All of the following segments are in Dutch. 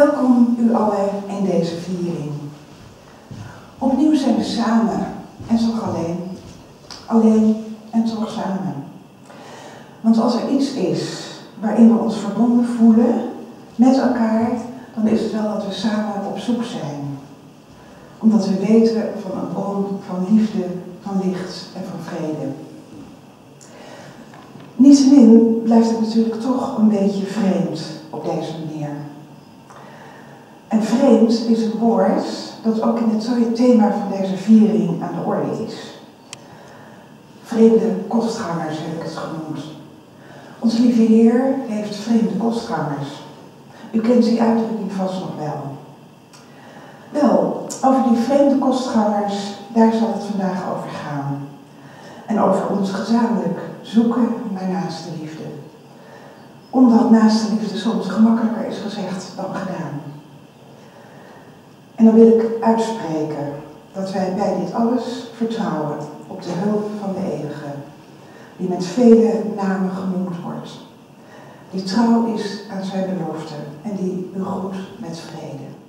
Welkom u allen in deze viering. Opnieuw zijn we samen en toch alleen. Alleen en toch samen. Want als er iets is waarin we ons verbonden voelen met elkaar, dan is het wel dat we samen op zoek zijn. Omdat we weten van een bron van liefde, van licht en van vrede. Niettemin blijft het natuurlijk toch een beetje vreemd op deze manier. Vreemd is een woord dat ook in het thema van deze viering aan de orde is. Vreemde kostgangers heb ik het genoemd. Onze lieve Heer heeft vreemde kostgangers. U kent die uitdrukking vast nog wel. Wel, over die vreemde kostgangers, daar zal het vandaag over gaan. En over ons gezamenlijk zoeken naar naaste liefde. Omdat naaste liefde soms gemakkelijker is gezegd dan gedaan. En dan wil ik uitspreken dat wij bij dit alles vertrouwen op de hulp van de Eeuwige, die met vele namen genoemd wordt, die trouw is aan zijn belofte en die u groet met vrede.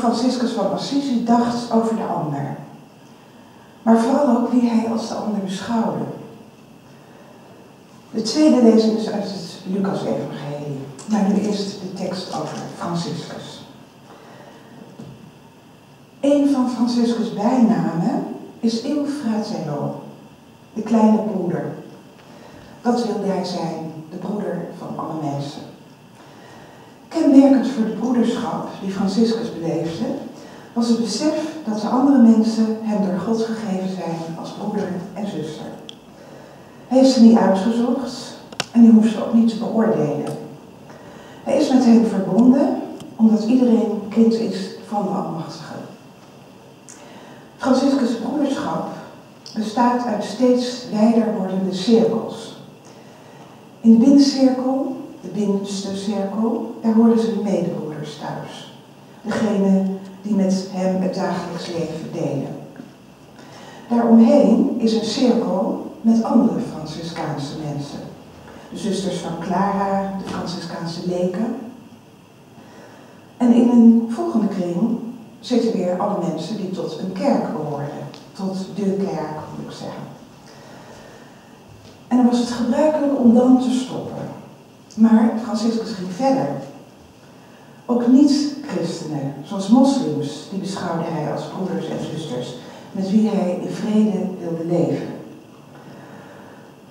Franciscus van Assisi dacht over de ander. Maar vooral ook wie hij als de ander beschouwde. De tweede lezing is uit het Lucas-evangelie. Maar nu eerst de tekst over Franciscus. Een van Franciscus' bijnamen is Il Fratello, de kleine broeder. Dat wilde hij zijn, de broeder van alle mensen. Kenmerkend voor de broederschap die Franciscus beleefde, was het besef dat de andere mensen hem door God gegeven zijn als broeder en zuster. Hij heeft ze niet uitgezocht, En die hoeft ze ook niet te beoordelen. Hij is met hen verbonden omdat iedereen kind is van de Almachtige. Franciscus broederschap bestaat uit steeds wijder wordende cirkels. In de binnencirkel, de binnenste cirkel, daar worden zijn medebroeders thuis. Degene die met hem het dagelijks leven delen. Daaromheen is een cirkel met andere Franciscaanse mensen. De zusters van Clara, de Franciscaanse leken. En in een volgende kring zitten weer alle mensen die tot een kerk behoorden. Tot de kerk, moet ik zeggen. En dan was het gebruikelijk om dan te stoppen. Maar Franciscus ging verder. Ook niet-christenen, zoals moslims, die beschouwde hij als broeders en zusters, met wie hij in vrede wilde leven.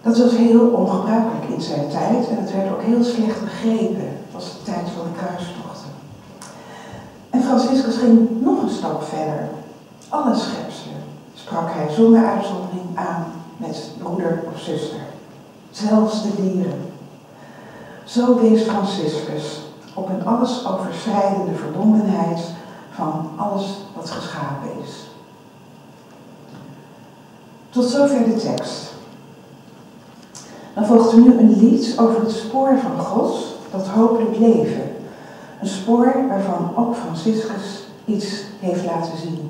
Dat was heel ongebruikelijk in zijn tijd en het werd ook heel slecht begrepen. Was de tijd van de kruistochten. En Franciscus ging nog een stap verder. Alle schepselen sprak hij zonder uitzondering aan met broeder of zuster. Zelfs de dieren. Zo wees Franciscus op een alles overschrijdende verbondenheid van alles wat geschapen is. Tot zover de tekst. Dan volgt er nu een lied over het spoor van God, dat hopelijk leven. Een spoor waarvan ook Franciscus iets heeft laten zien.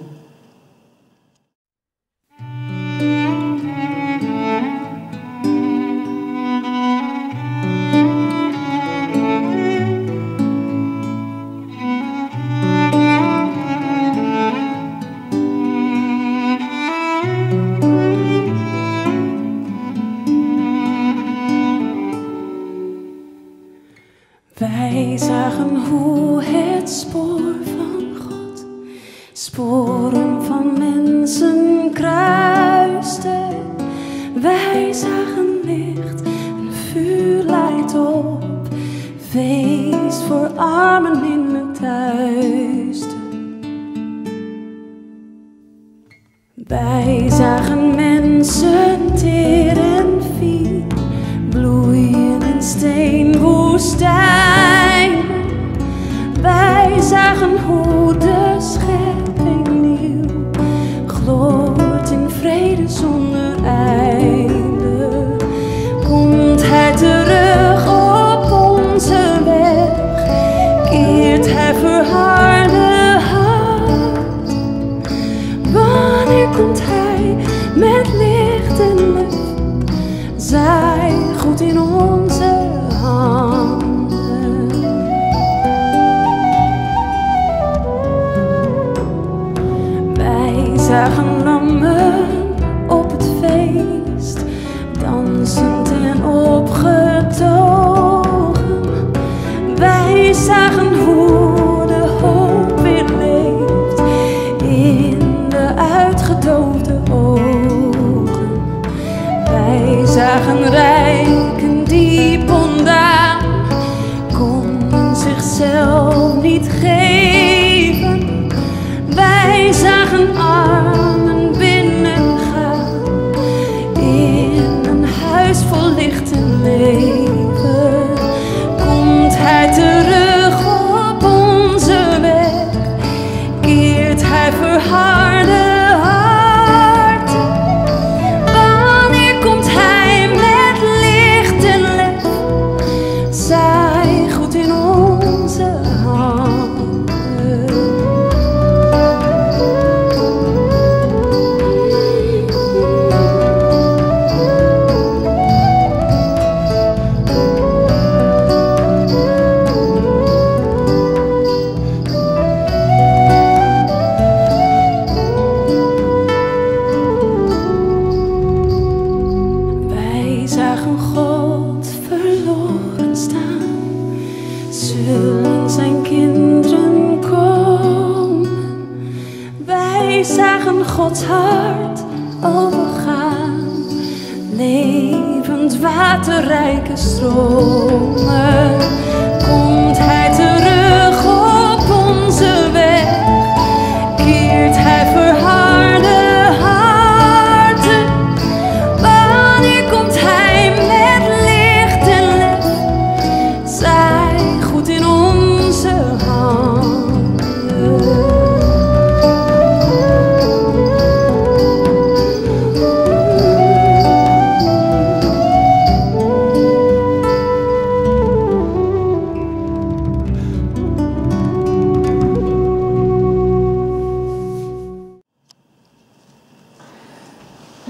holding on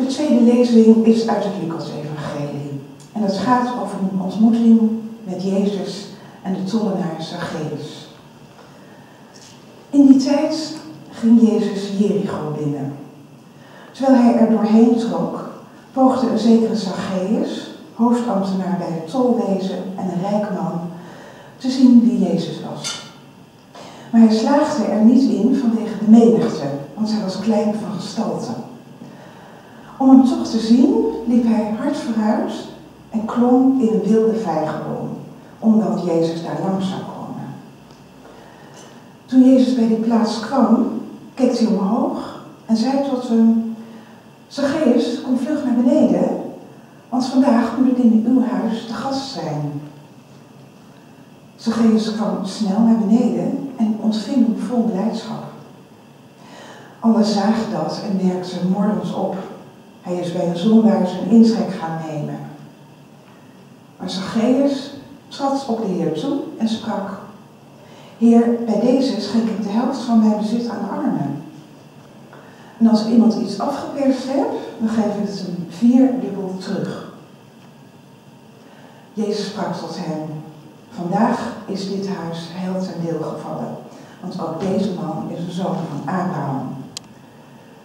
is uit het Lucas-evangelie. En het gaat over een ontmoeting met Jezus en de tollenaar Zacchaeus. In die tijd ging Jezus Jericho binnen. Terwijl hij er doorheen trok, poogde een zekere Zacchaeus, hoofdambtenaar bij het tolwezen en een rijk man, te zien wie Jezus was. Maar hij slaagde er niet in vanwege de menigte, want hij was klein van gestalte. Om hem toch te zien, liep hij hard vooruit en klom in een wilde vijgenboom, omdat Jezus daar langs zou komen. Toen Jezus bij die plaats kwam, keek hij omhoog en zei tot hem, Zacchaeus, kom vlug naar beneden, want vandaag moet ik in uw huis te gast zijn. Zacchaeus kwam snel naar beneden en ontving hem vol blijdschap. Alle zagen dat en merkten morgens op. Hij is bij een zondaar zijn intrek gaan nemen. Maar Zacchaeus trad op de Heer toe en sprak: Heer, bij deze schenk ik de helft van mijn bezit aan de armen. En als iemand iets afgeperst heb, dan geef ik het hem vierdubbel terug. Jezus sprak tot hem: Vandaag is dit huis heel ten deel gevallen, want ook deze man is een zoon van Abraham.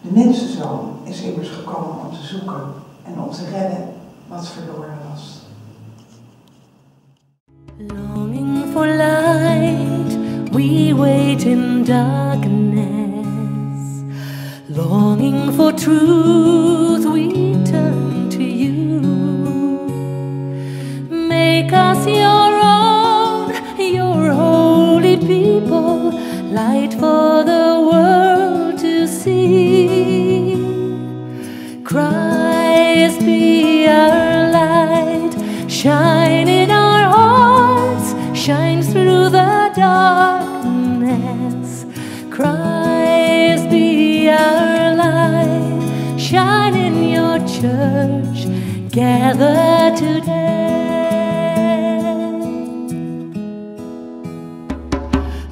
De mensenzoon is immers gekomen om te zoeken en om te redden wat verloren was. Longing for light, we wait in darkness. Longing for truth, we turn to you. Make us your own, your holy people, light for the shine in our hearts, shine through the darkness. Christ be our light, shine in your church, gather today.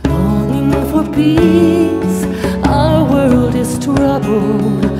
Longing for peace, our world is troubled.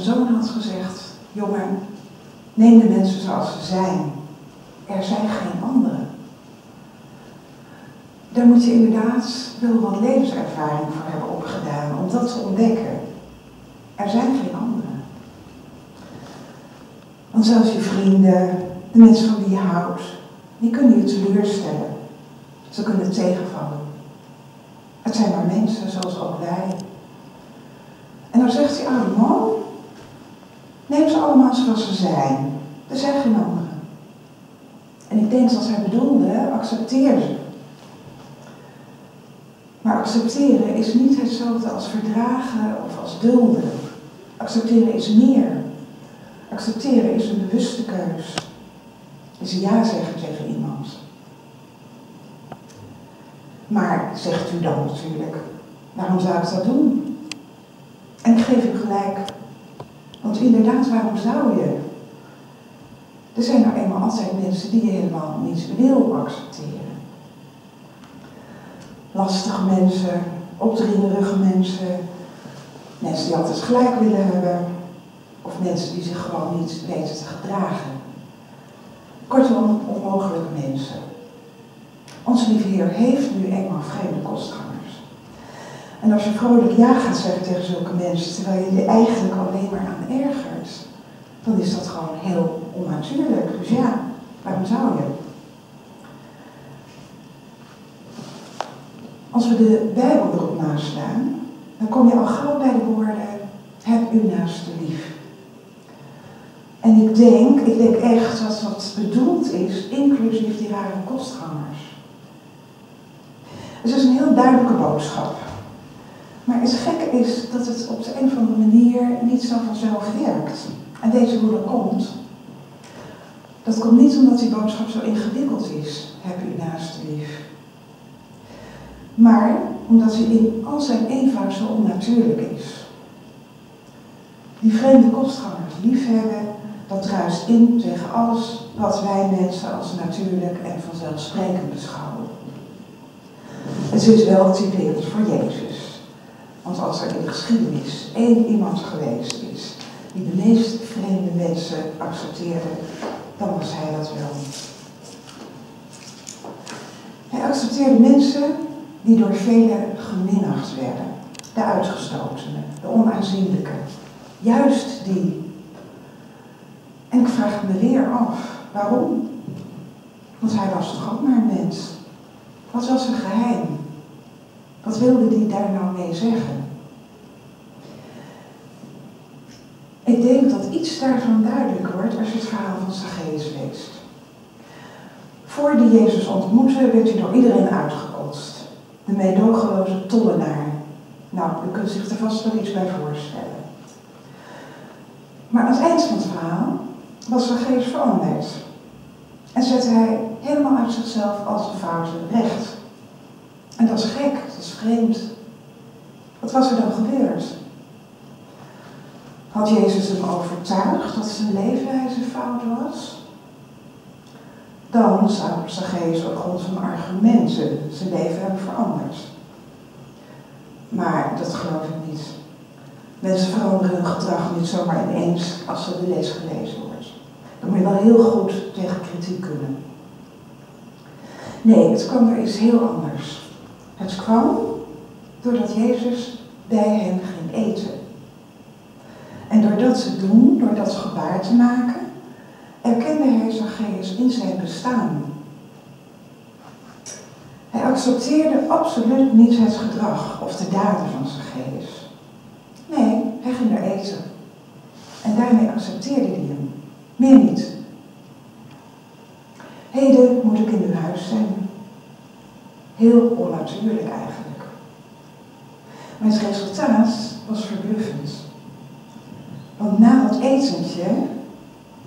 Zoon had gezegd: Jongen, neem de mensen zoals ze zijn. Er zijn geen anderen. Daar moet je inderdaad wel wat levenservaring voor hebben opgedaan om dat te ontdekken. Er zijn geen anderen. Want zelfs je vrienden, de mensen van wie je houdt, die kunnen je teleurstellen. Ze kunnen tegenvallen. Het zijn maar mensen zoals ook wij. En dan zegt die oude man, neem ze allemaal zoals ze zijn. Er zijn anderen. En ik denk dat hij bedoelde, accepteer ze. Maar accepteren is niet hetzelfde als verdragen of als dulden. Accepteren is meer. Accepteren is een bewuste keus. Is een ja zeggen tegen iemand. Maar, zegt u dan natuurlijk, waarom zou ik dat doen? En ik geef u gelijk. Want inderdaad, waarom zou je? Er zijn nou eenmaal altijd mensen die je helemaal niet wil accepteren. Lastige mensen, opdringerige mensen, mensen die altijd gelijk willen hebben, of mensen die zich gewoon niet weten te gedragen. Kortom, onmogelijke mensen. Onze lieve Heer heeft nu eenmaal vreemde kostgangers. En als je vrolijk ja gaat zeggen tegen zulke mensen, terwijl je je eigenlijk alleen maar aan ergert, dan is dat gewoon heel onnatuurlijk. Dus ja, waarom zou je? Als we de Bijbel erop naslaan, dan kom je al gauw bij de woorden, heb uw naaste lief. En ik denk, ik denk echt dat dat bedoeld is, inclusief die rare kostgangers. Het is een heel duidelijke boodschap. Maar het gekke is dat het op de een of andere manier niet zo vanzelf werkt. En deze hoe dat komt. Dat komt niet omdat die boodschap zo ingewikkeld is, heb u naaste lief. Maar omdat hij in al zijn eenvoud zo onnatuurlijk is. Die vreemde kostgangers liefhebben, dat druist in tegen alles wat wij mensen als natuurlijk en vanzelfsprekend beschouwen. Het is wel typerend voor Jezus. Want als er in de geschiedenis één iemand geweest is die de meest vreemde mensen accepteerde, dan was hij dat wel. Hij accepteerde mensen die door velen geminacht werden. De uitgestotenen, de onaanzienlijke. Juist die. En ik vraag me weer af, waarom? Want hij was toch ook maar een mens? Wat was zijn geheim? Wat wilde hij daar nou mee zeggen? Ik denk dat iets daarvan duidelijk wordt als je het verhaal van Zacchaeus leest. Voor die Jezus ontmoette, werd hij door iedereen uitgekotst. De meedogenloze tollenaar. Nou, u kunt zich er vast wel iets bij voorstellen. Maar aan het eind van het verhaal was Zacchaeus veranderd. En zette hij helemaal uit zichzelf als een fouten recht. En dat is gek, dat is vreemd. Wat was er dan gebeurd? Had Jezus hem overtuigd dat zijn leefwijze fout was? Dan zou Zacchaeus op grond van argumenten zijn leven hebben veranderd. Maar dat geloof ik niet. Mensen veranderen hun gedrag niet zomaar ineens als ze de les gelezen wordt. Dan moet je wel heel goed tegen kritiek kunnen. Nee, het kwam er iets heel anders. Het kwam doordat Jezus bij hen ging eten. En door dat te doen, door dat gebaar te maken, erkende hij Zacchaeus in zijn bestaan. Hij accepteerde absoluut niet het gedrag of de daden van Zacchaeus. Nee, hij ging er eten. En daarmee accepteerde hij hem. Meer niet. Heden moet ik in uw huis zijn. Heel onnatuurlijk eigenlijk. Maar het resultaat was verbluffend. Want na dat etentje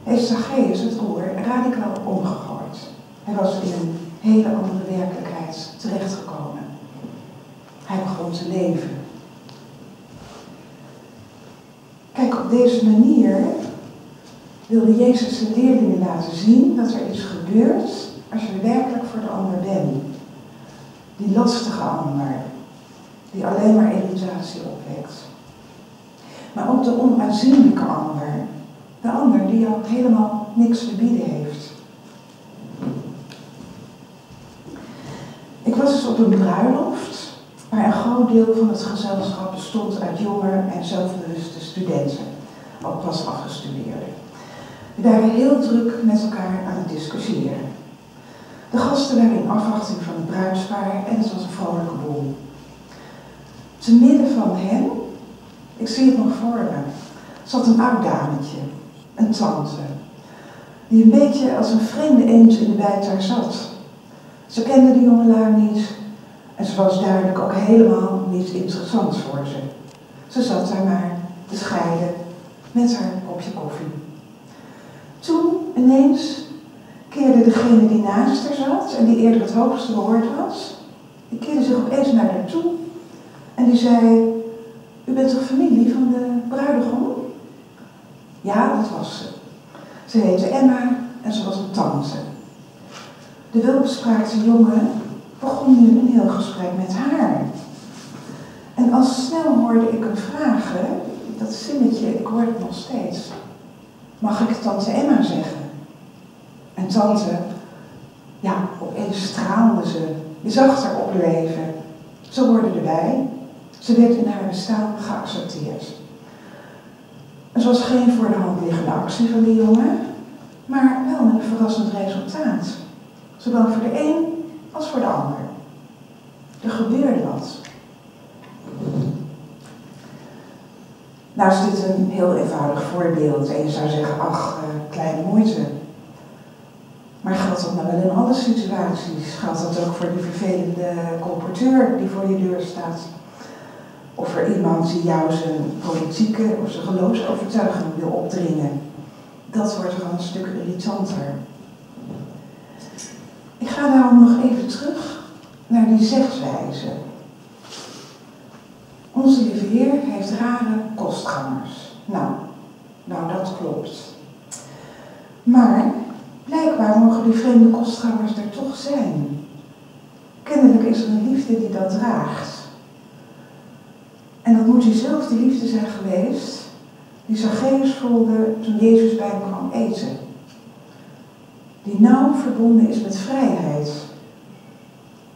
heeft Zacchaeus het roer radicaal omgegooid. Hij was in een hele andere werkelijkheid terechtgekomen. Hij begon te leven. Kijk, op deze manier wilde Jezus zijn leerlingen laten zien dat er iets gebeurt als je werkelijk voor de ander bent. Die lastige ander, die alleen maar irritatie opwekt. Maar ook de onaanzienlijke ander, de ander die jou helemaal niks te bieden heeft. Ik was dus op een bruiloft waar een groot deel van het gezelschap bestond uit jonge en zelfbewuste studenten, ook pas afgestudeerden. We waren heel druk met elkaar aan het discussiëren. De gasten waren in afwachting van het bruidspaar en het was een vrolijke boel. Te midden van hen, ik zie het nog voor me, zat een oud dametje, een tante, die een beetje als een vreemde eend in de bijt daar zat. Ze kende die jongelui niet en ze was duidelijk ook helemaal niet interessant voor ze. Ze zat daar maar te scheiden met haar kopje koffie. Toen ineens keerde degene die naast haar zat en die eerder het hoogste woord was, die keerde zich opeens naar haar toe en die zei, u bent toch familie van de bruidegom? Ja, dat was ze. Ze heette Emma en ze was een tante. De welbespraakte jongen begon nu een heel gesprek met haar. En al snel hoorde ik hem vragen, dat zinnetje, ik hoor het nog steeds. Mag ik tante Emma zeggen? En ja, opeens straalde ze. Je zag haar opleven. Ze hoorde erbij. Ze werd in haar bestaan geaccepteerd. Het was geen voor de hand liggende actie van die jongen, maar wel een verrassend resultaat. Zowel voor de een als voor de ander. Er gebeurde wat. Nou is dit een heel eenvoudig voorbeeld en je zou zeggen, ach, uh, kleine moeite. Maar geldt dat nou wel in alle situaties? Geldt dat ook voor die vervelende colporteur die voor je deur staat? Of voor iemand die jou zijn politieke of zijn geloofsovertuiging wil opdringen? Dat wordt gewoon een stuk irritanter. Ik ga daarom nog even terug naar die zegswijze. Onze lieve Heer heeft rare kostgangers. Nou, nou dat klopt. Maar blijkbaar mogen die vreemde kostgangers er toch zijn. Kennelijk is er een liefde die dat draagt. En dat moet diezelfde liefde zijn geweest die Zacchaeus voelde toen Jezus bij hem kwam eten. Die nauw verbonden is met vrijheid.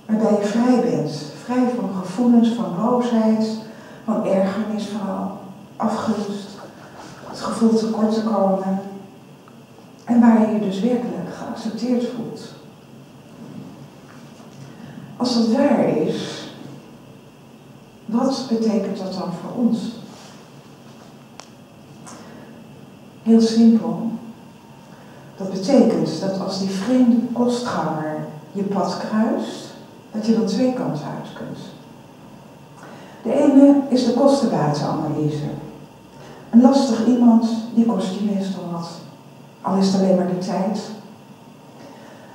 Waarbij je vrij bent. Vrij van gevoelens van boosheid, van ergernis vooral, afgunst, het gevoel tekort te komen. En waar je je dus werkelijk geaccepteerd voelt. Als dat waar is, wat betekent dat dan voor ons? Heel simpel. Dat betekent dat als die vreemde kostganger je pad kruist, dat je dan twee kanten uit kunt. De ene is de kostenbatenanalyse. Een lastig iemand, die kost je meestal wat. Al is het alleen maar de tijd.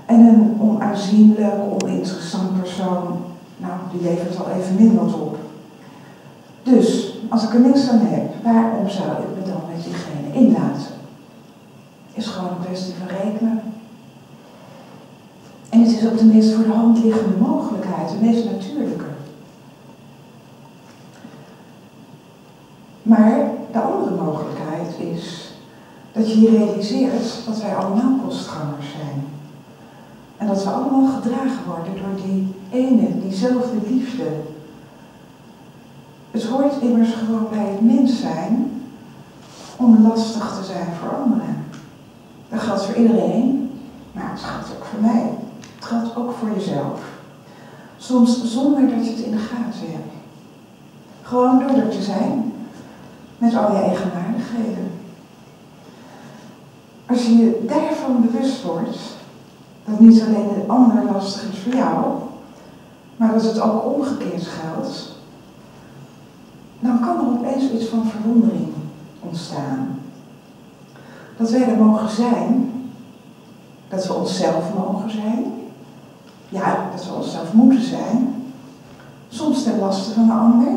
En een onaanzienlijk, oninteressant persoon, nou, die levert al even minder wat op. Dus, als ik er niks aan heb, waarom zou ik me dan met diegene inlaten? Is gewoon een kwestie van rekenen. En het is ook de meest voor de hand liggende mogelijkheid, de meest natuurlijke. Maar de andere mogelijkheid is dat je je realiseert dat wij allemaal kostgangers zijn. En dat we allemaal gedragen worden door die ene, diezelfde liefde. Het hoort immers gewoon bij het mens zijn om lastig te zijn voor anderen. Dat geldt voor iedereen, maar het geldt ook voor mij. Het geldt ook voor jezelf. Soms zonder dat je het in de gaten hebt. Gewoon door er te zijn, met al je eigenaardigheden. Als je je daarvan bewust wordt, dat niet alleen de ander lastig is voor jou, maar dat het ook omgekeerd geldt, dan kan er opeens iets van verwondering ontstaan. Dat wij er mogen zijn, dat we onszelf mogen zijn, ja, dat we onszelf moeten zijn, soms ten laste van de ander,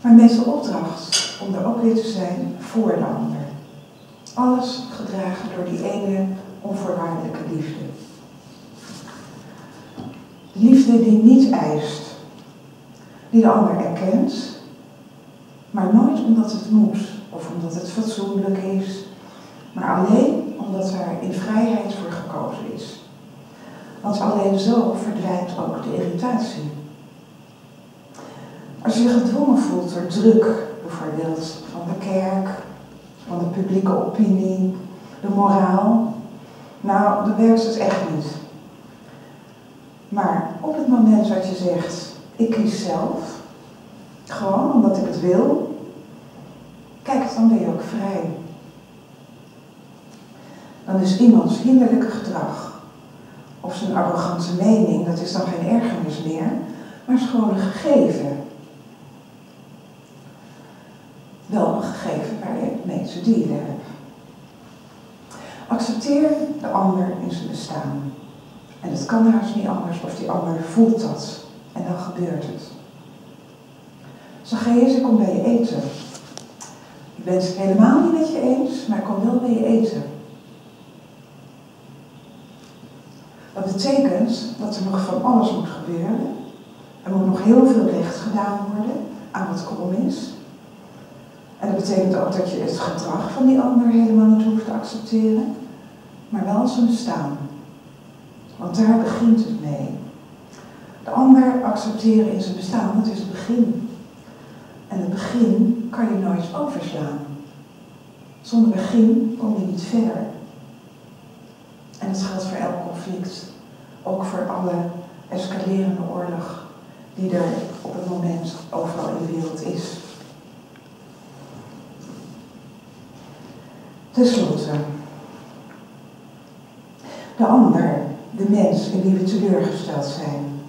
maar met opdracht om er ook weer te zijn voor de ander. Alles gedragen door die ene onvoorwaardelijke liefde. De liefde die niet eist, die de ander erkent, maar nooit omdat het moet of omdat het fatsoenlijk is, maar alleen omdat er in vrijheid voor gekozen is. Want alleen zo verdwijnt ook de irritatie. Als je je gedwongen voelt door druk, bijvoorbeeld van de kerk, van de publieke opinie, de moraal, nou, dan werkt het echt niet. Maar op het moment dat je zegt, ik kies zelf, gewoon omdat ik het wil, kijk, dan ben je ook vrij. Dan is iemands hinderlijke gedrag of zijn arrogante mening, dat is dan geen ergernis meer, maar is gewoon een gegeven. Wel een gegeven waar je hebt. Accepteer de ander in zijn bestaan. En het kan haast niet anders of die ander voelt dat. En dan gebeurt het. Zacchaeus, ik kom bij je eten. Ik ben het helemaal niet met je eens, maar ik kom wel bij je eten. Dat betekent dat er nog van alles moet gebeuren. Er moet nog heel veel recht gedaan worden aan wat krom is. En dat betekent ook dat je het gedrag van die ander helemaal niet hoeft te accepteren, maar wel zijn bestaan. Want daar begint het mee. De ander accepteren in zijn bestaan, dat is het begin. En het begin kan je nooit overslaan. Zonder begin kom je niet verder. En dat geldt voor elk conflict. Ook voor alle escalerende oorlog die er op het moment overal in de wereld is. Ten slotte, de ander, de mens in wie we teleurgesteld zijn,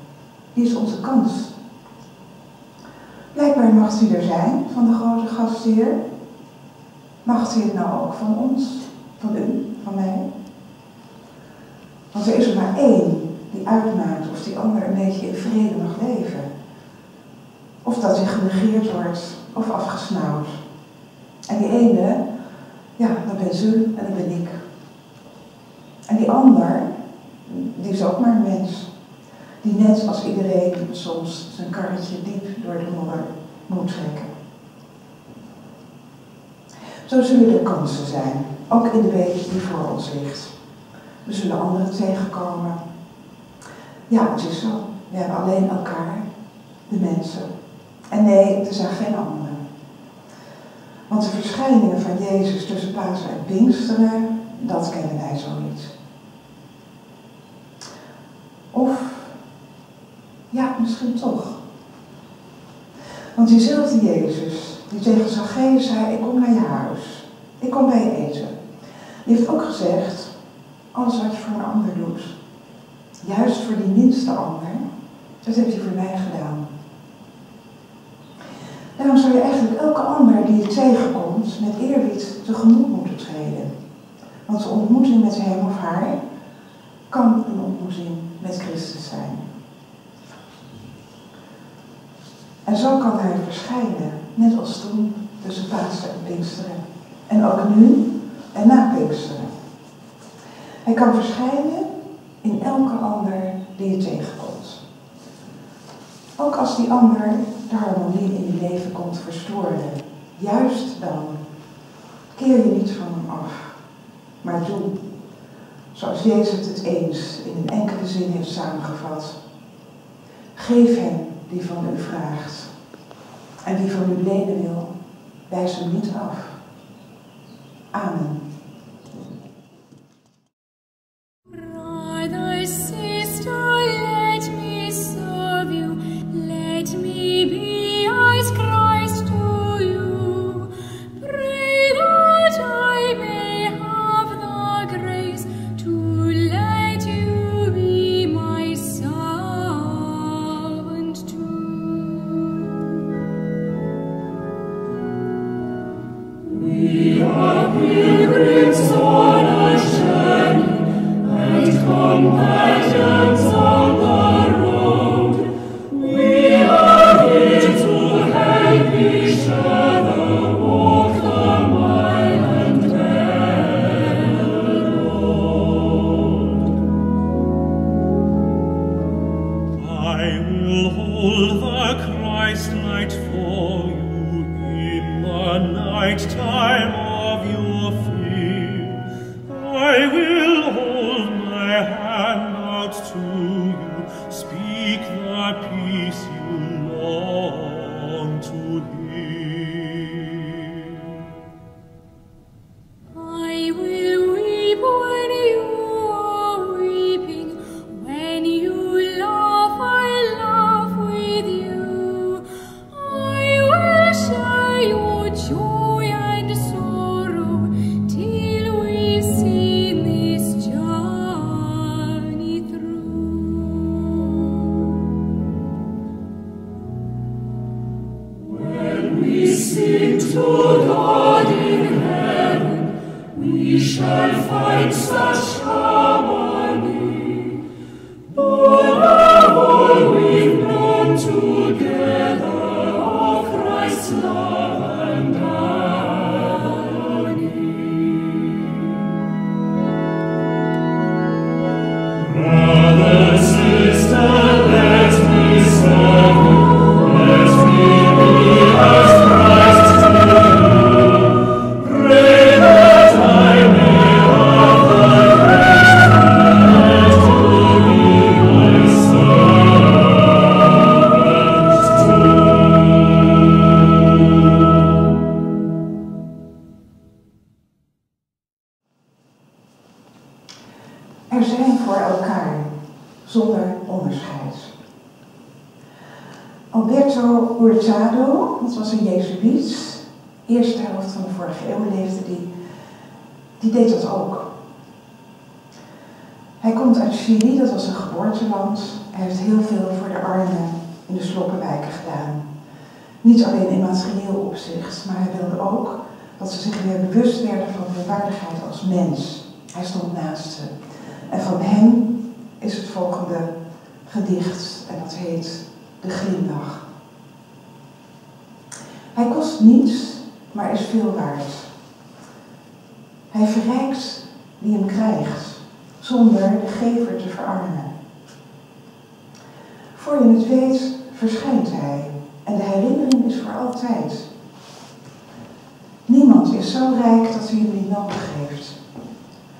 die is onze kans. Blijkbaar mag hij er zijn van de grote gastheer. Mag hij het nou ook van ons, van u, van mij? Want er is er maar één die uitmaakt of die ander een beetje in vrede mag leven. Of dat hij genegeerd wordt of afgesnauwd. En die ene, ja, dat ben ze en dat ben ik. En die ander, die is ook maar een mens. Die net als iedereen soms zijn karretje diep door de modder moet trekken. Zo zullen er kansen zijn, ook in de week die voor ons ligt. We zullen anderen tegenkomen. Ja, het is zo. We hebben alleen elkaar, de mensen. En nee, er zijn geen anderen. Want de verschijningen van Jezus tussen Pasen en Pinksteren, dat kennen wij zo niet. Of, ja, misschien toch. Want diezelfde Jezus, die tegen Zacchaeus zei, ik kom naar je huis. Ik kom bij je eten. Die heeft ook gezegd, alles wat je voor een ander doet, juist voor die minste ander, dat heb je voor mij gedaan. Daarom zou je eigenlijk elke ander die je tegenkomt met eerbied tegemoet moeten treden. Want de ontmoeting met hem of haar kan een ontmoeting met Christus zijn. En zo kan hij verschijnen, net als toen tussen Pasen en Pinksteren. En ook nu en na Pinksteren. Hij kan verschijnen in elke ander die je tegenkomt. Ook als die ander de harmonie in je leven komt verstoren. Juist dan keer je niet van hem af, maar doe zoals Jezus het eens in een enkele zin heeft samengevat. Geef hem die van u vraagt. En wie van u lenen wil, wijs hem niet af. Amen. Pilgrim, Sohn und Schön, entkommt to God in heaven, we shall find such harmony. Niet alleen in materieel opzicht, maar hij wilde ook dat ze zich weer bewust werden van hun waardigheid als mens. Hij stond naast ze. En van hem is het volgende gedicht en dat heet De Glimlach. Hij kost niets, maar is veel waard. Hij verrijkt wie hem krijgt, zonder de gever te verarmen. Voor je het weet, verschijnt hij en de herinnering is voor altijd. Niemand is zo rijk dat hij hem niet nodig heeft.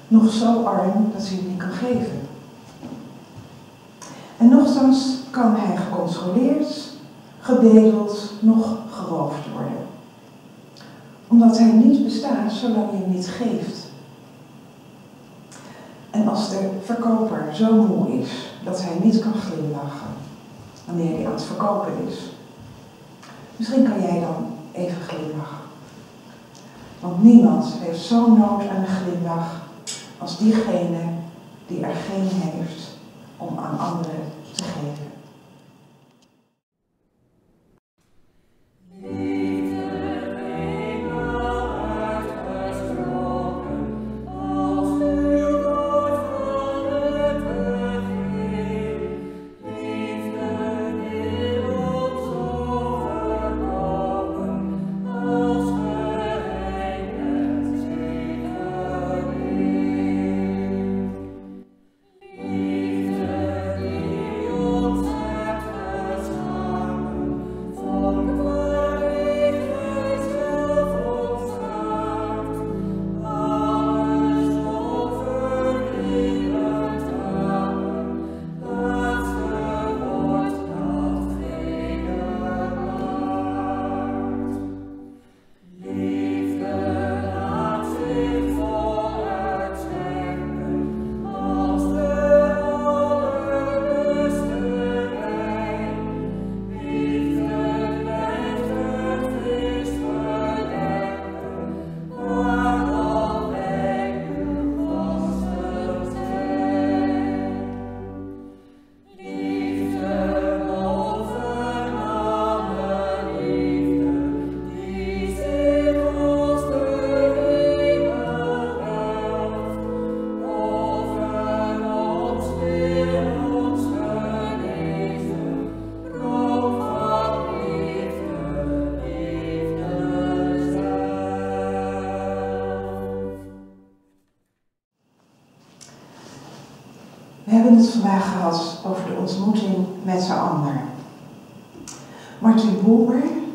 Nog zo arm dat hij jullie niet kan geven. En nochtans kan hij gecontroleerd, gebedeld, nog geroofd worden. Omdat hij niet bestaat zolang je hem niet geeft. En als de verkoper zo moe is dat hij niet kan glimlachen wanneer hij aan het verkopen is, Misschien kan jij dan even glimlachen. Want niemand heeft zo'n nood aan een glimlach als diegene die er geen heeft om aan anderen te geven.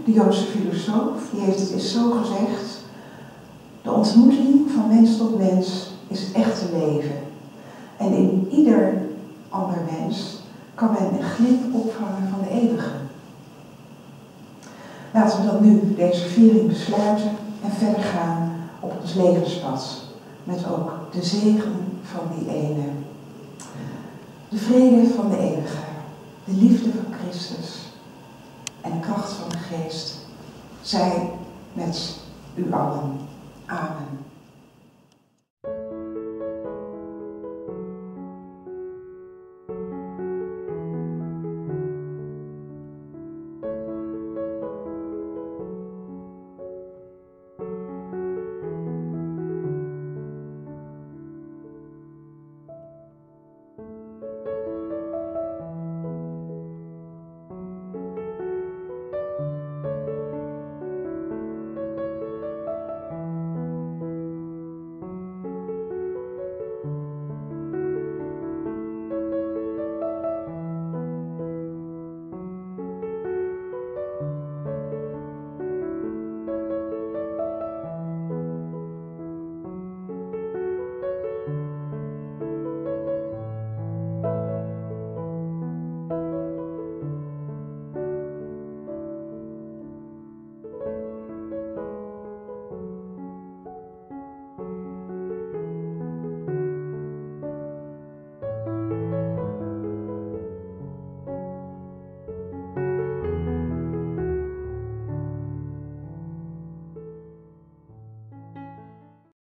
De Joodse filosoof, die heeft het eens zo gezegd. De ontmoeting van mens tot mens is echte leven. En in ieder ander mens kan men een glimp opvangen van de eeuwige. Laten we dan nu deze viering besluiten en verder gaan op ons levenspad. Met ook de zegen van die ene. De vrede van de eeuwige,